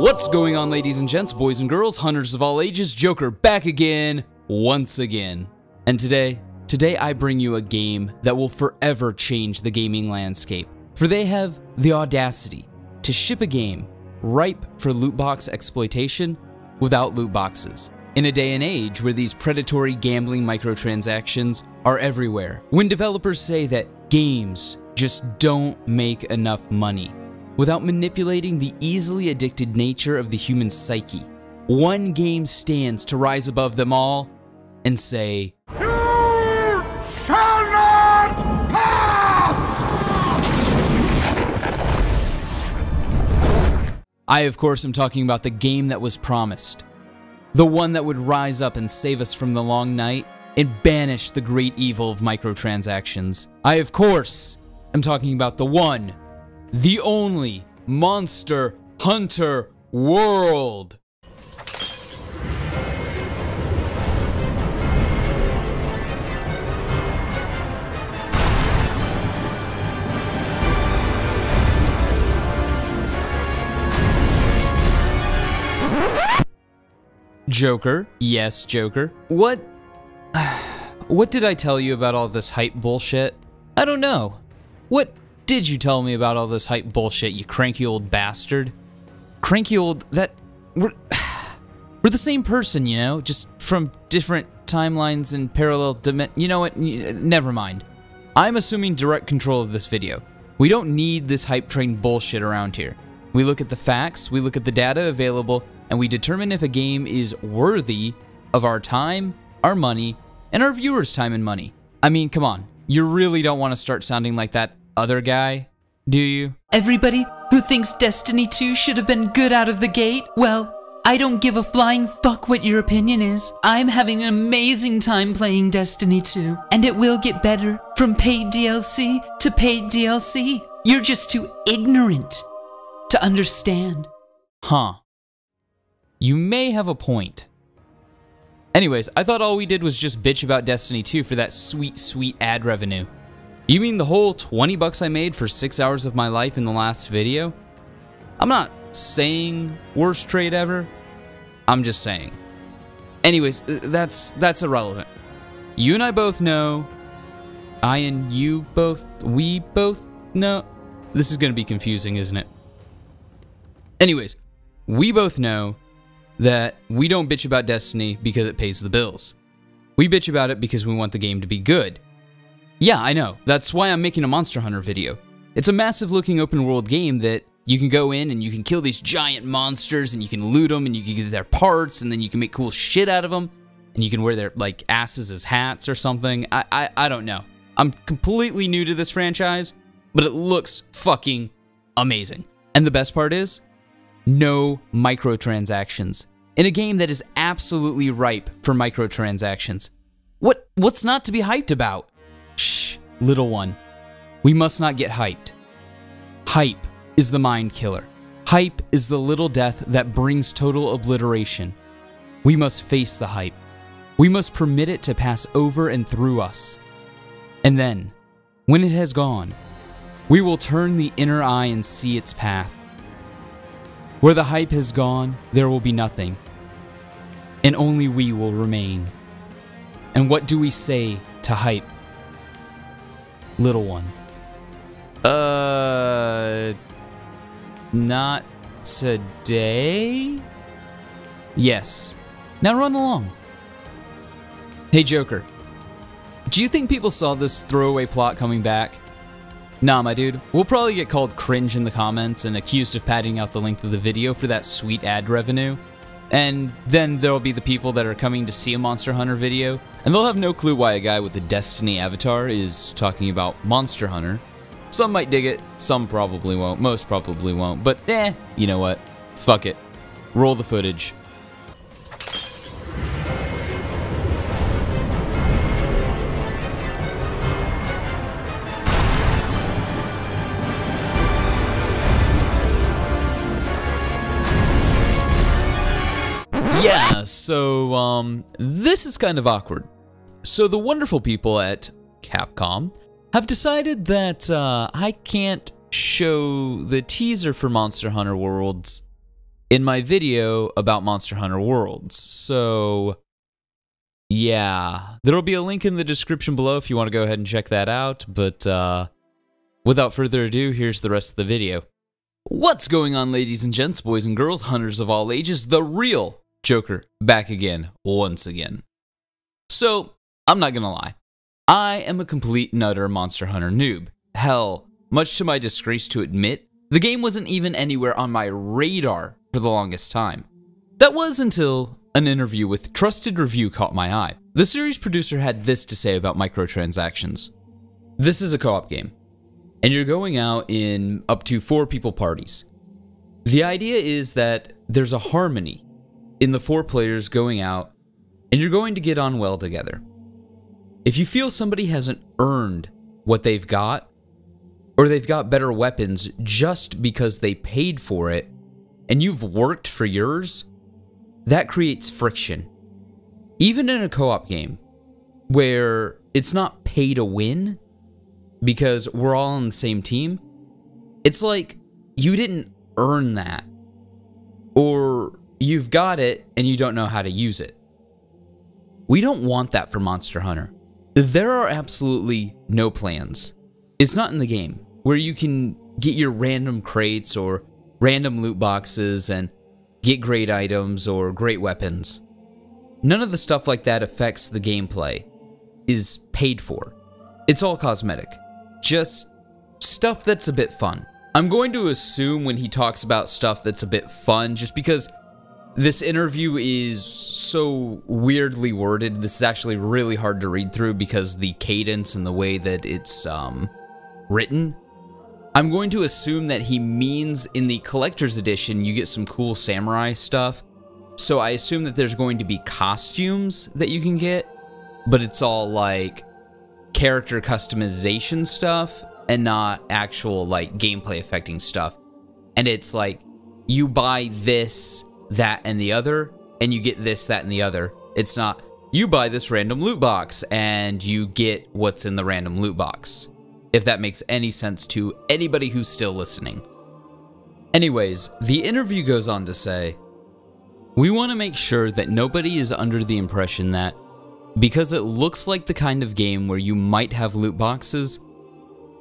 What's going on, ladies and gents, boys and girls, hunters of all ages? Joker back again, once again. And today, today I bring you a game that will forever change the gaming landscape. For they have the audacity to ship a game ripe for loot box exploitation without loot boxes. In a day and age where these predatory gambling microtransactions are everywhere, when developers say that games just don't make enough money without manipulating the easily addicted nature of the human psyche. One game stands to rise above them all and say, You shall not pass! I, of course, am talking about the game that was promised. The one that would rise up and save us from the long night and banish the great evil of microtransactions. I, of course, am talking about the one, the only Monster Hunter World. Joker, yes, Joker. What? What did I tell you about all this hype bullshit? I don't know. What did you tell me about all this hype bullshit, you cranky old bastard? Cranky old, that. We're, we're the same person, you know? Just from different timelines and parallel dimensions. You know what? Never mind. I'm assuming direct control of this video. We don't need this hype train bullshit around here. We look at the facts, we look at the data available, and we determine if a game is worthy of our time, our money, and our viewers' time and money. I mean, come on. You really don't want to start sounding like that other guy, do you? Everybody who thinks Destiny 2 should have been good out of the gate, well, I don't give a flying fuck what your opinion is. I'm having an amazing time playing Destiny 2, and it will get better from paid DLC to paid DLC. You're just too ignorant to understand. Huh. You may have a point. Anyways, I thought all we did was just bitch about Destiny 2 for that sweet, sweet ad revenue. You mean the whole 20 bucks I made for 6 hours of my life in the last video? I'm not saying worst trade ever. I'm just saying. Anyways, uh, that's that's irrelevant. You and I both know. I and you both, we both know. This is going to be confusing, isn't it? Anyways, we both know that we don't bitch about Destiny because it pays the bills. We bitch about it because we want the game to be good. Yeah, I know. That's why I'm making a Monster Hunter video. It's a massive looking open world game that you can go in and you can kill these giant monsters and you can loot them and you can get their parts and then you can make cool shit out of them and you can wear their like asses as hats or something. I I, I don't know. I'm completely new to this franchise, but it looks fucking amazing. And the best part is, no microtransactions in a game that is absolutely ripe for microtransactions. What what's not to be hyped about? Little one. We must not get hyped. Hype is the mind killer. Hype is the little death that brings total obliteration. We must face the hype. We must permit it to pass over and through us. And then, when it has gone, we will turn the inner eye and see its path. Where the hype has gone, there will be nothing, and only we will remain. And what do we say to hype? Little one. Uh. Not today? Yes. Now run along. Hey, Joker. Do you think people saw this throwaway plot coming back? Nah, my dude. We'll probably get called cringe in the comments and accused of padding out the length of the video for that sweet ad revenue. And then there'll be the people that are coming to see a Monster Hunter video, and they'll have no clue why a guy with the Destiny avatar is talking about Monster Hunter. Some might dig it, some probably won't, most probably won't, but eh, you know what? Fuck it. Roll the footage. So, um, this is kind of awkward. So the wonderful people at Capcom have decided that, uh, I can't show the teaser for Monster Hunter Worlds in my video about Monster Hunter Worlds. So, yeah, there'll be a link in the description below if you want to go ahead and check that out. But uh, without further ado, here's the rest of the video. What's going on, ladies and gents, boys and girls, hunters of all ages? The real Joker back again, once again. So, I'm not gonna lie. I am a complete nutter Monster Hunter noob. Hell, much to my disgrace to admit, the game wasn't even anywhere on my radar for the longest time. That was until an interview with Trusted Review caught my eye. The series producer had this to say about microtransactions. This is a co-op game, and you're going out in up to four people parties. The idea is that there's a harmony in the four players going out, and you're going to get on well together. If you feel somebody hasn't earned what they've got, or they've got better weapons just because they paid for it, and you've worked for yours, that creates friction. Even in a co op game, where it's not pay to win because we're all on the same team, it's like you didn't earn that. Or you've got it and you don't know how to use it. We don't want that for Monster Hunter. There are absolutely no plans. It's not in the game where you can get your random crates or random loot boxes and get great items or great weapons. None of the stuff like that affects the gameplay, is paid for. It's all cosmetic. Just stuff that's a bit fun. I'm going to assume when he talks about stuff that's a bit fun, just because this interview is so weirdly worded. This is actually really hard to read through because the cadence and the way that it's um, written. I'm going to assume that he means in the collector's edition you get some cool samurai stuff. So I assume that there's going to be costumes that you can get, but it's all like character customization stuff and not actual like gameplay affecting stuff. And it's like you buy this that, and the other, and you get this, that, and the other. It's not, you buy this random loot box, and you get what's in the random loot box. If that makes any sense to anybody who's still listening. Anyways, the interview goes on to say, We want to make sure that nobody is under the impression that because it looks like the kind of game where you might have loot boxes,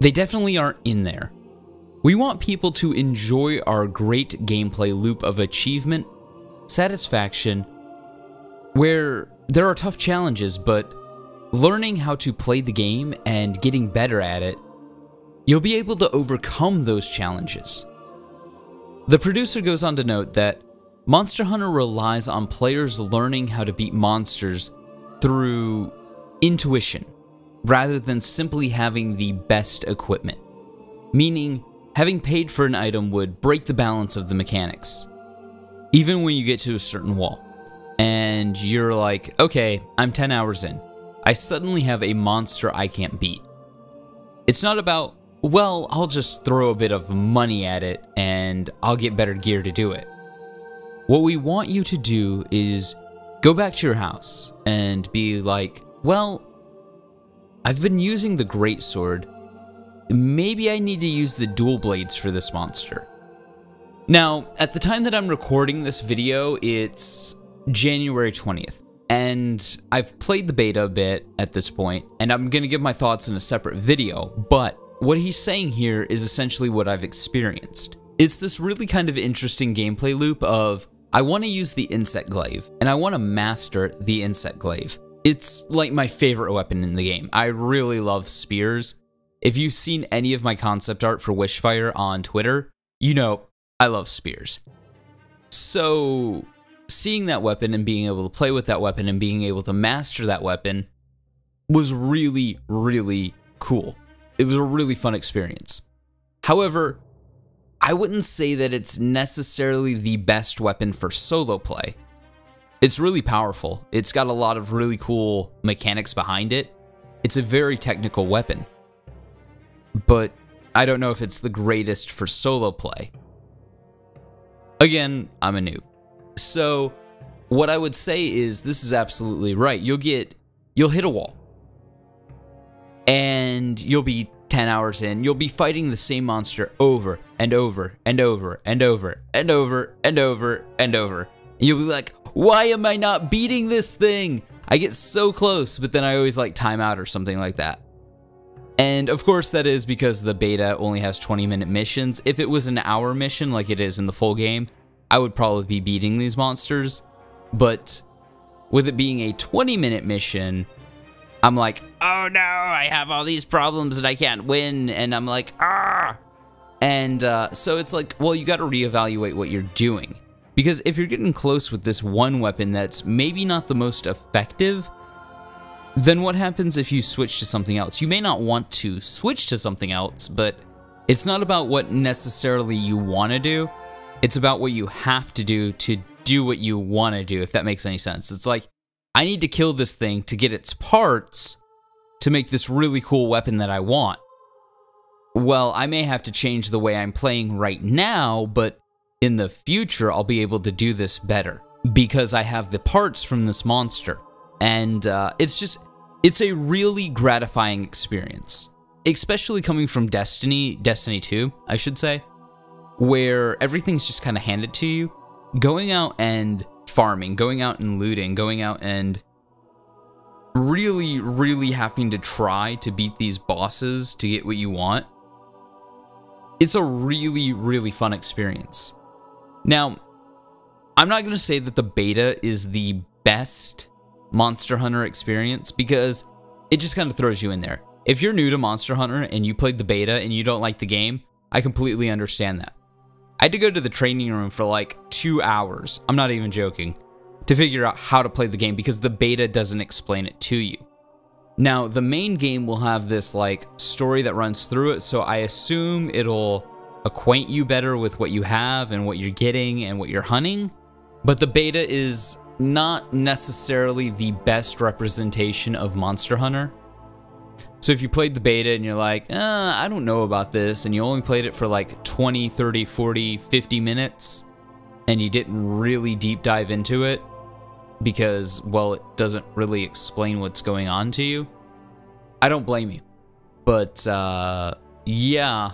they definitely aren't in there. We want people to enjoy our great gameplay loop of achievement, satisfaction, where there are tough challenges, but learning how to play the game and getting better at it, you'll be able to overcome those challenges. The producer goes on to note that Monster Hunter relies on players learning how to beat monsters through intuition rather than simply having the best equipment, meaning Having paid for an item would break the balance of the mechanics. Even when you get to a certain wall, and you're like, okay, I'm 10 hours in. I suddenly have a monster I can't beat. It's not about, well, I'll just throw a bit of money at it and I'll get better gear to do it. What we want you to do is go back to your house and be like, well, I've been using the Great Sword maybe I need to use the dual blades for this monster. Now, at the time that I'm recording this video, it's January 20th, and I've played the beta a bit at this point, and I'm to give my thoughts in a separate video, but what he's saying here is essentially what I've experienced. It's this really kind of interesting gameplay loop of, I want to use the Insect Glaive, and I want to master the Insect Glaive. It's like my favorite weapon in the game. I really love spears, if you've seen any of my concept art for Wishfire on Twitter, you know I love spears. So, seeing that weapon and being able to play with that weapon and being able to master that weapon was really, really cool. It was a really fun experience. However, I wouldn't say that it's necessarily the best weapon for solo play. It's really powerful. It's got a lot of really cool mechanics behind it. It's a very technical weapon but I don't know if it's the greatest for solo play. Again, I'm a noob. So, what I would say is this is absolutely right. You'll get, you'll hit a wall. And you'll be 10 hours in, you'll be fighting the same monster over and over and over and over and over and over and over. And you'll be like, why am I not beating this thing? I get so close, but then I always like time out or something like that. And of course, that is because the beta only has 20 minute missions. If it was an hour mission like it is in the full game, I would probably be beating these monsters. But with it being a 20 minute mission, I'm like, oh no, I have all these problems and I can't win. And I'm like, ah. And uh, so it's like, well, you got to reevaluate what you're doing. Because if you're getting close with this one weapon that's maybe not the most effective, then what happens if you switch to something else? You may not want to switch to something else, but it's not about what necessarily you want to do. It's about what you have to do to do what you want to do, if that makes any sense. It's like, I need to kill this thing to get its parts to make this really cool weapon that I want. Well, I may have to change the way I'm playing right now, but in the future, I'll be able to do this better because I have the parts from this monster. And uh, it's just, it's a really gratifying experience, especially coming from Destiny, Destiny 2, I should say, where everything's just kind of handed to you. Going out and farming, going out and looting, going out and really, really having to try to beat these bosses to get what you want. It's a really, really fun experience. Now, I'm not going to say that the beta is the best Monster Hunter experience because it just kind of throws you in there. If you're new to Monster Hunter and you played the beta and you don't like the game, I completely understand that. I had to go to the training room for like two hours, I'm not even joking, to figure out how to play the game because the beta doesn't explain it to you. Now, the main game will have this like story that runs through it, so I assume it'll acquaint you better with what you have and what you're getting and what you're hunting. But the beta is not necessarily the best representation of Monster Hunter. So if you played the beta and you're like, uh, I don't know about this, and you only played it for like 20, 30, 40, 50 minutes, and you didn't really deep dive into it because, well, it doesn't really explain what's going on to you, I don't blame you. But, uh, yeah,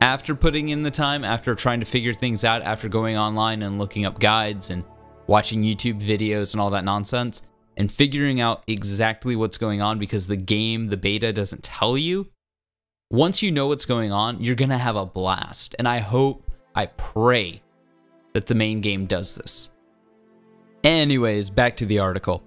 after putting in the time, after trying to figure things out, after going online and looking up guides and watching YouTube videos and all that nonsense, and figuring out exactly what's going on because the game, the beta, doesn't tell you, once you know what's going on, you're going to have a blast. And I hope, I pray that the main game does this. Anyways, back to the article.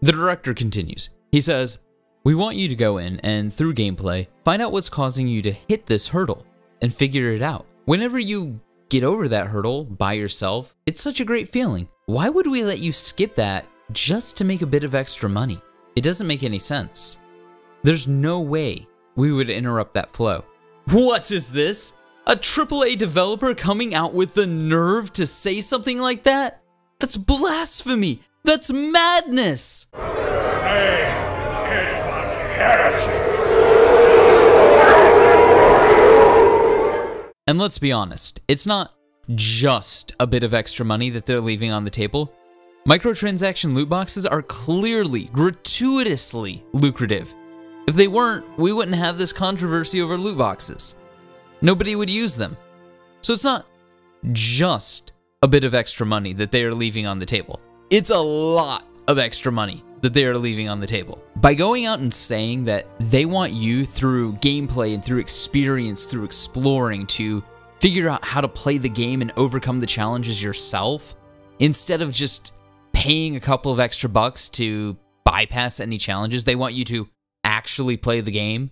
The director continues. He says, We want you to go in and, through gameplay, find out what's causing you to hit this hurdle and figure it out. Whenever you get over that hurdle by yourself, it's such a great feeling. Why would we let you skip that just to make a bit of extra money? It doesn't make any sense. There's no way we would interrupt that flow. What is this? A AAA developer coming out with the nerve to say something like that? That's blasphemy! That's madness! Hey, it was heresy. And let's be honest, it's not just a bit of extra money that they're leaving on the table. Microtransaction loot boxes are clearly, gratuitously lucrative. If they weren't, we wouldn't have this controversy over loot boxes. Nobody would use them. So it's not just a bit of extra money that they are leaving on the table. It's a lot of extra money that they are leaving on the table. By going out and saying that they want you through gameplay and through experience, through exploring to figure out how to play the game and overcome the challenges yourself, instead of just paying a couple of extra bucks to bypass any challenges, they want you to actually play the game.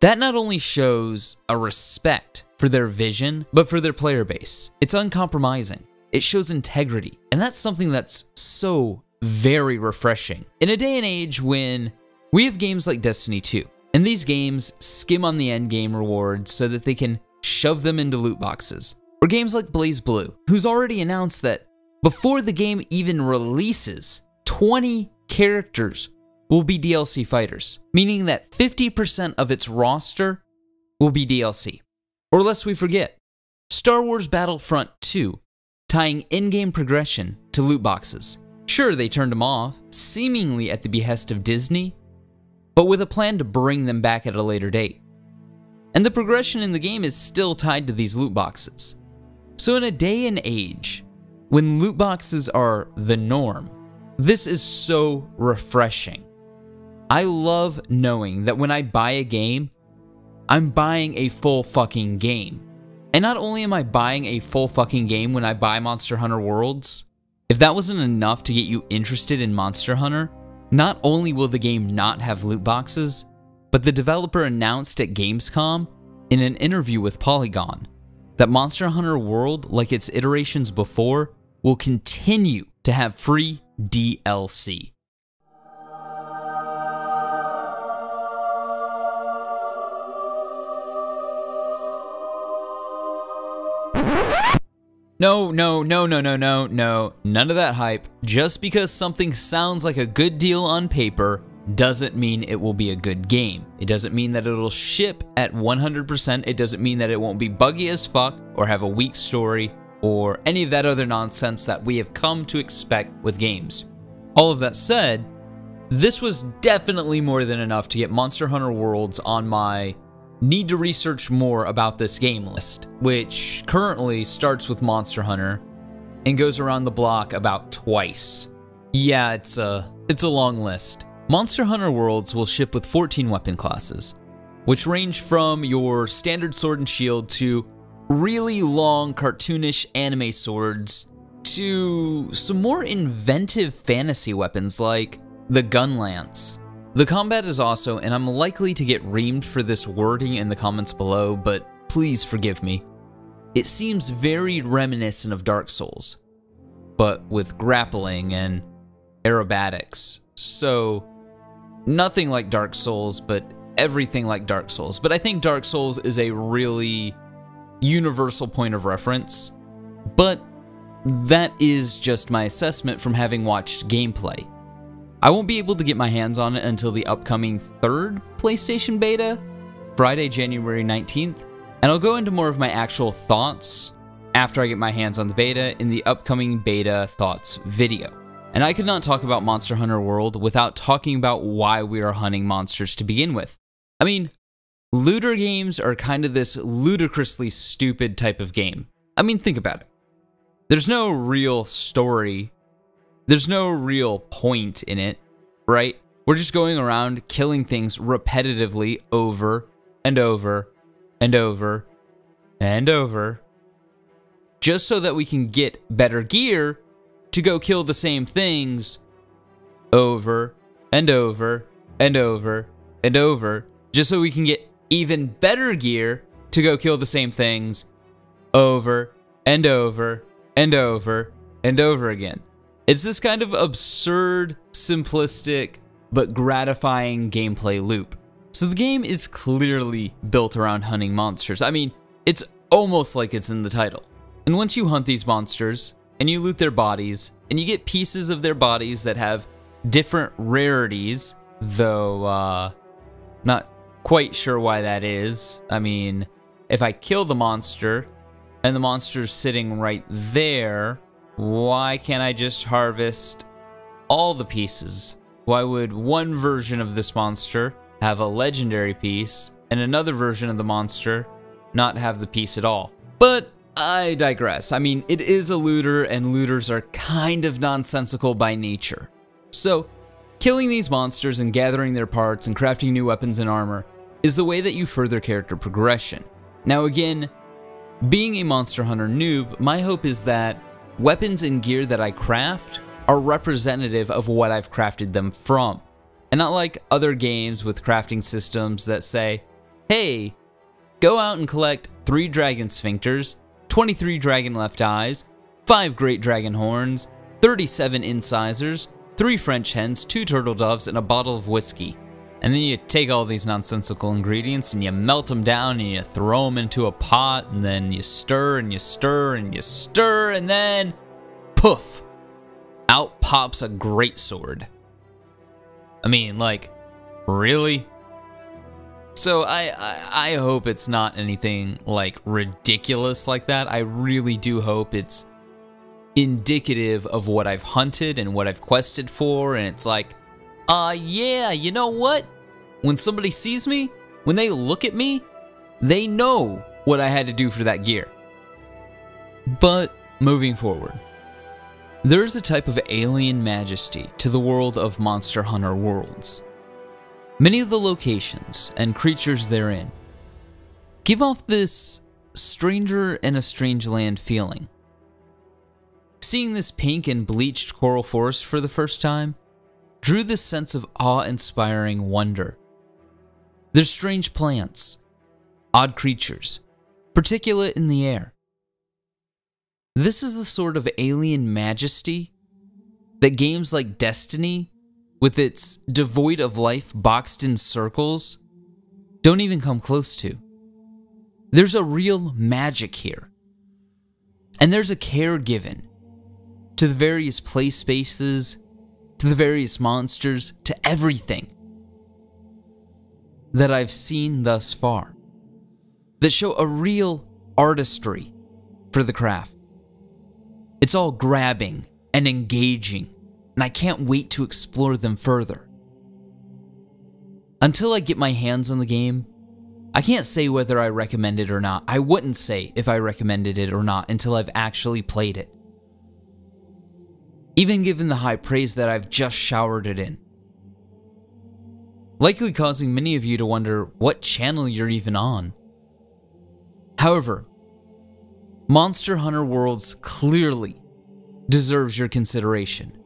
That not only shows a respect for their vision, but for their player base. It's uncompromising. It shows integrity. And that's something that's so very refreshing. In a day and age when we have games like Destiny 2, and these games skim on the end game rewards so that they can shove them into loot boxes. Or games like BlazBlue, who's already announced that before the game even releases, 20 characters will be DLC fighters, meaning that 50% of its roster will be DLC. Or lest we forget, Star Wars Battlefront 2 tying in-game progression to loot boxes. Sure, they turned them off, seemingly at the behest of Disney, but with a plan to bring them back at a later date. and the progression in the game is still tied to these loot boxes. So, in a day and age when loot boxes are the norm, this is so refreshing. I love knowing that when I buy a game, I'm buying a full fucking game. And not only am I buying a full fucking game when I buy Monster Hunter Worlds, if that wasn't enough to get you interested in Monster Hunter, not only will the game not have loot boxes, but the developer announced at Gamescom in an interview with Polygon that Monster Hunter World, like its iterations before, will continue to have free DLC. No, no, no, no, no, no, no, none of that hype. Just because something sounds like a good deal on paper doesn't mean it will be a good game. It doesn't mean that it'll ship at 100%. It doesn't mean that it won't be buggy as fuck or have a weak story or any of that other nonsense that we have come to expect with games. All of that said, this was definitely more than enough to get Monster Hunter Worlds on my need to research more about this game list, which currently starts with Monster Hunter and goes around the block about twice. Yeah, it's a it's a long list. Monster Hunter Worlds will ship with 14 weapon classes, which range from your standard sword and shield to really long cartoonish anime swords to some more inventive fantasy weapons like the gun lance the combat is also, and I'm likely to get reamed for this wording in the comments below, but please forgive me. It seems very reminiscent of Dark Souls, but with grappling and aerobatics. So, nothing like Dark Souls, but everything like Dark Souls. But I think Dark Souls is a really universal point of reference, but that is just my assessment from having watched gameplay. I won't be able to get my hands on it until the upcoming third PlayStation beta, Friday, January 19th, and I'll go into more of my actual thoughts after I get my hands on the beta in the upcoming beta thoughts video. And I could not talk about Monster Hunter World without talking about why we are hunting monsters to begin with. I mean, looter games are kind of this ludicrously stupid type of game. I mean, think about it. There's no real story there's no real point in it, right? We're just going around killing things repetitively over and over and over and over just so that we can get better gear to go kill the same things over and over and over and over just so we can get even better gear to go kill the same things over and over and over and over again. It's this kind of absurd, simplistic, but gratifying gameplay loop. So the game is clearly built around hunting monsters. I mean, it's almost like it's in the title. And once you hunt these monsters, and you loot their bodies, and you get pieces of their bodies that have different rarities, though, uh, not quite sure why that is. I mean, if I kill the monster, and the monster's sitting right there, why can't I just harvest all the pieces? Why would one version of this monster have a legendary piece and another version of the monster not have the piece at all? But I digress. I mean, it is a looter, and looters are kind of nonsensical by nature. So, killing these monsters and gathering their parts and crafting new weapons and armor is the way that you further character progression. Now, again, being a Monster Hunter noob, my hope is that Weapons and gear that I craft are representative of what I've crafted them from. And not like other games with crafting systems that say, hey, go out and collect 3 dragon sphincters, 23 dragon left eyes, 5 great dragon horns, 37 incisors, 3 French hens, 2 turtle doves, and a bottle of whiskey. And then you take all these nonsensical ingredients and you melt them down and you throw them into a pot and then you stir and you stir and you stir and then poof, out pops a great sword. I mean, like, really? So I, I, I hope it's not anything like ridiculous like that. I really do hope it's indicative of what I've hunted and what I've quested for and it's like uh, yeah, you know what? When somebody sees me, when they look at me, They know what I had to do for that gear. But moving forward, there is a type of alien majesty to the world of Monster Hunter Worlds. Many of the locations and creatures therein give off this stranger in a strange land feeling. Seeing this pink and bleached coral forest for the first time drew this sense of awe-inspiring wonder. There's strange plants, odd creatures, particulate in the air. This is the sort of alien majesty that games like Destiny, with its devoid of life boxed in circles, don't even come close to. There's a real magic here. And there's a care given to the various play spaces, to the various monsters, to everything that I've seen thus far that show a real artistry for the craft. It's all grabbing and engaging, and I can't wait to explore them further. Until I get my hands on the game, I can't say whether I recommend it or not. I wouldn't say if I recommended it or not until I've actually played it. Even given the high praise that I've just showered it in. Likely causing many of you to wonder what channel you're even on. However, Monster Hunter Worlds clearly deserves your consideration.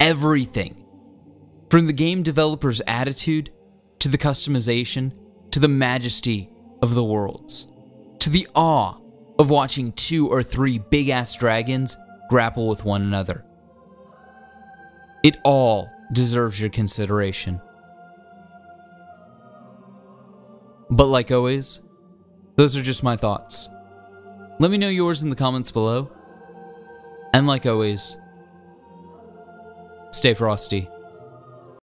Everything, from the game developer's attitude, to the customization, to the majesty of the worlds, to the awe of watching two or three big ass dragons grapple with one another. It all deserves your consideration. But like always, those are just my thoughts. Let me know yours in the comments below. And like always, stay frosty.